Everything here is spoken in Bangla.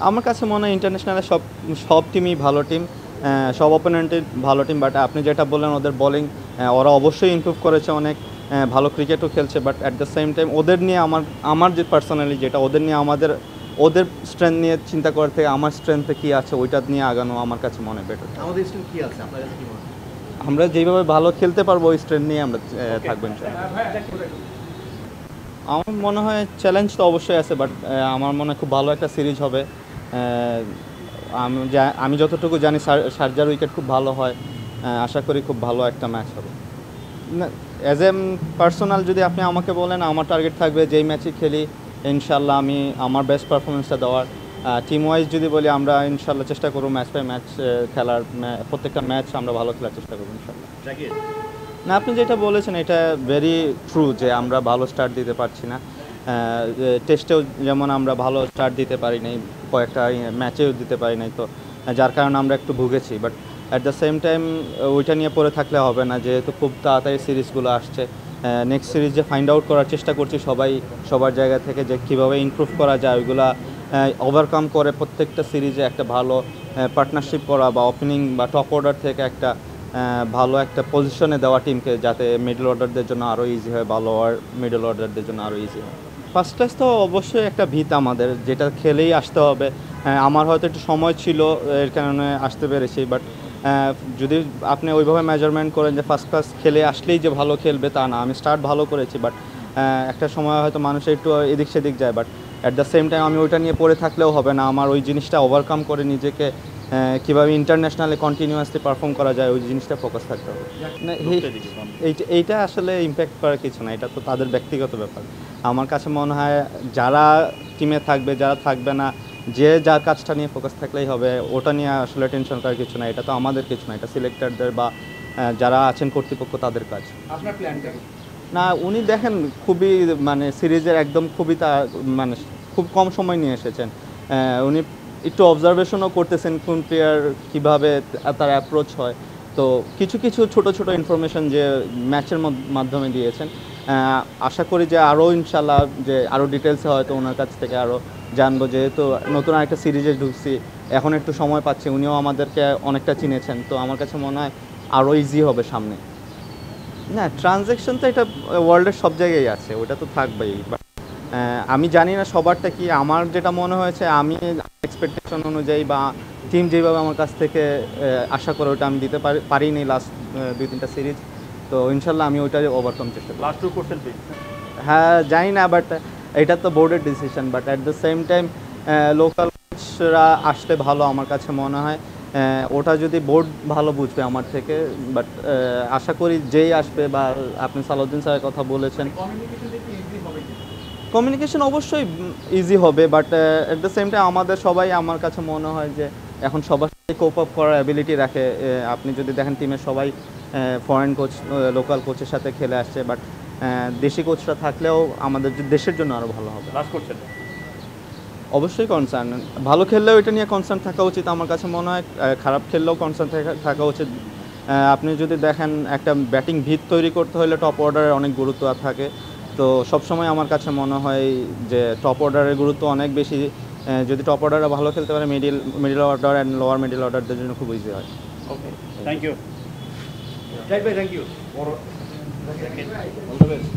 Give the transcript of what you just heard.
আমার কাছে মনে হয় ইন্টারন্যাশনালে সব সব টিমই ভালো টিম সব অপোনেন্টের ভালো টিম বাট আপনি যেটা বললেন ওদের বোলিং ওরা অবশ্যই ইমপ্রুভ করেছে অনেক ভালো ক্রিকেটও খেলছে but at the same time ওদের নিয়ে আমার আমার যে পার্সোনালি যেটা ওদের নিয়ে আমাদের ওদের স্ট্রেংথ নিয়ে চিন্তা করার থেকে আমার স্ট্রেংথে কী আছে ওইটা নিয়ে আগানো আমার কাছে মনে বেটার আমাদের স্ট্রেন্থ কি আছে? আপনার কাছে কি আমরা যেভাবে ভালো খেলতে পারব ওই স্ট্রেংথ নিয়ে আমরা থাকবেন আমার মনে হয় চ্যালেঞ্জ তো অবশ্যই আছে বাট আমার মনে হয় খুব ভালো একটা সিরিজ হবে। আমি যতটুকু জানি সার- শারজার উইকেট খুব ভালো হয় আশা করি খুব ভালো একটা ম্যাচ হবে। না অ্যাজ এ পার্সোনাল যদি আপনি আমাকে বলেন আমার টার্গেট থাকবে যেই ম্যাচই খেলি ইনশাল্লাহ আমি আমার বেস্ট পারফরমেন্সটা দেওয়ার। টিম ওয়াইজ যদি বলি আমরা ইনশাল্লাহ চেষ্টা করব ম্যাচ বাই ম্যাচ খেলার প্রত্যেকটা ম্যাচ আমরা ভালো খেলার চেষ্টা করব ইনশাল্লাহ না আপনি যেটা বলেছেন এটা ভেরি ট্রু যে আমরা ভালো স্টার্ট দিতে পারছি না। টেস্টেও যেমন আমরা ভালো স্টার্ট দিতে পারি নাই, কয়েকটা ম্যাচেও দিতে পারি নাই, তো যার কারণে আমরা একটু ভুগেছি। But at the same time ওইটা নিয়ে পড়ে থাকলে হবে না, যেহেতু খুব তাড়াতাড়ি সিরিজগুলো আসছে। নেক্সট সিরিজে ফাইন্ড আউট করার চেষ্টা করছি, সবাই সবার জায়গা থেকে যে কীভাবে ইমপ্রুভ করা যায়, ওইগুলা ওভারকাম করে প্রত্যেকটা সিরিজে একটা ভালো পার্টনারশিপ করা বা ওপেনিং বা টপ অর্ডার থেকে একটা ভালো একটা পজিশনে দেওয়া টিমকে যাতে মিডল অর্ডারদের জন্য আরও ইজি হয় ভালো আর মিডল অর্ডারদের জন্য আরও ইজি হয়। ফার্স্ট ক্লাস তো অবশ্যই একটা ভিত আমাদের যেটা খেলেই আসতে হবে। হ্যাঁ, আমার হয়তো একটু সময় ছিল এর কারণে আসতে পেরেছি বাট যদি আপনি ওইভাবে মেজারমেন্ট করেন যে ফার্স্ট ক্লাস খেলে আসলেই যে ভালো খেলবে তা না আমি স্টার্ট ভালো করেছি বাট একটা সময় হয়তো মানুষের একটু এদিক সেদিক যায় but at the same time আমি ওইটা নিয়ে পড়ে থাকলেও হবে না আমার ওই জিনিসটা ওভারকাম করে নিজেকে কীভাবে ইন্টারন্যাশনালি কন্টিনিউয়াসলি পারফর্ম করা যায় ওই জিনিসটা ফোকাস থাকতে হবে। না এইটা এইটা আসলে ইম্প্যাক্ট করার কিছু না এটা তো তাদের ব্যক্তিগত ব্যাপার। আমার কাছে মনে হয় যারা টিমে থাকবে যারা থাকবে না যে যার কাজটা নিয়ে ফোকাস থাকলেই হবে ওটা নিয়ে আসলে টেনশন করার কিছু না এটা তো আমাদের কিছু না এটা সিলেক্টারদের বা যারা আছেন কর্তৃপক্ষ তাদের কাজ। আপনার প্ল্যানটা না উনি দেখেন খুবই মানে সিরিজের একদম খুবই তা মানে খুব কম সময় নিয়ে এসেছেন। উনি একটু অবজারভেশনও করতেছেন কোন প্লেয়ার কীভাবে তার অ্যাপ্রোচ হয়। তো কিছু কিছু ছোট ছোট ইনফরমেশন যে ম্যাচের মাধ্যমে দিয়েছেন। আশা করি যে আরও ইনশাল্লাহ যে আরও ডিটেলসে হয়তো ওনার কাছ থেকে আরও জানব। যেহেতু নতুন আরেকটা সিরিজে ঢুকছি, এখন একটু সময় পাচ্ছি, উনিও আমাদেরকে অনেকটা চিনেছেন, তো আমার কাছে মনে হয় আরও ইজি হবে সামনে। না ট্রানজ্যাকশন তো এটা ওয়ার্ল্ডের সব জায়গায় আছে, ওটা তো থাকবেই। আমি জানি না সবারটা কি, আমার যেটা মনে হয়েছে, আমি এক্সপেকটেশন অনুযায়ী বা টিম যেভাবে আমার কাছ থেকে আশা করে ওটা আমি দিতে পারি পারিনি লাস্ট দুই তিনটা সিরিজ তো ইনশাল্লাহ আমি ওইটা ওভারকাম চেষ্টা করব। লাস্ট টু প্লিজ হ্যাঁ জানি না বাট এটা তো বোর্ডের decision but at the same time local কোচরা আসলে ভালো আমার কাছে মনে হয়। ওটা যদি বোর্ড ভালো বুঝবে আমার থেকে বাট আশা করি যেই আসবে বা আপনি সালাউদ্দিন স্যারের কথা বলেছেন। কমিউনিকেশন অবশ্যই ইজি হবে but at the same time আমাদের সবাই আমার কাছে মনে হয় যে এখন সবার সাথে কোপ আপ করার অ্যাবিলিটি রাখে। আপনি যদি দেখেন টিমের সবাই ফরেন কোচ লোকাল কোচের সাথে খেলে আসছে বাট দেশি কোচরা থাকলেও আমাদের দেশের জন্য আরও ভালো হবে। লাস্ট কোশ্চেন অবশ্যই কনসার্ন ভালো খেললেও এটা নিয়ে কনসার্ন থাকা উচিত আমার কাছে মনে হয়। খারাপ খেললেও কনসার্ন থাকা উচিত। আপনি যদি দেখেন একটা ব্যাটিং ভিত তৈরি করতে হলে টপ অর্ডারের অনেক গুরুত্ব থাকে। তো সবসময় আমার কাছে মনে হয় যে টপ অর্ডারের গুরুত্ব অনেক বেশি যদি টপ অর্ডারে ভালো খেলতে পারে middle middle order and lower middle অর্ডারদের জন্য খুব ইজি হয়। Okay thank you thank you all the best